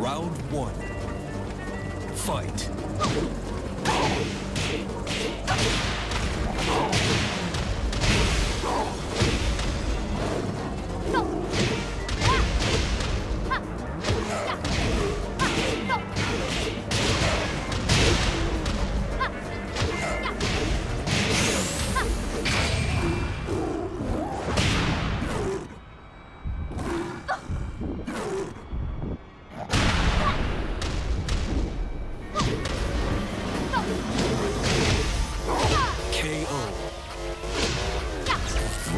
Round one. Fight.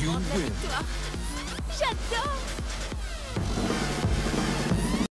You win. J'adore